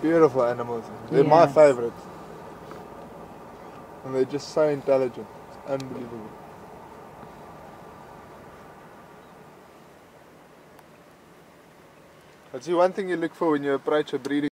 Beautiful animals. They're my favorites. And they're just so intelligent. It's unbelievable. I see one thing you look for when you approach a breeding